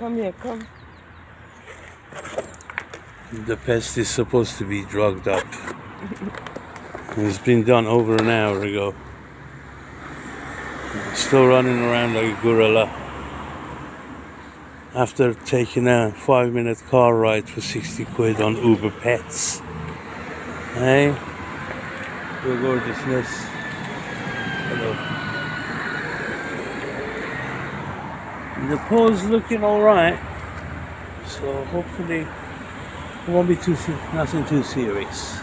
Come here, come. The pest is supposed to be drugged up. It's been done over an hour ago. Still running around like a gorilla. After taking a five minute car ride for 60 quid on Uber Pets. Hey? Your gorgeousness. Hello. The pose looking alright. So hopefully it won't be too nothing too serious.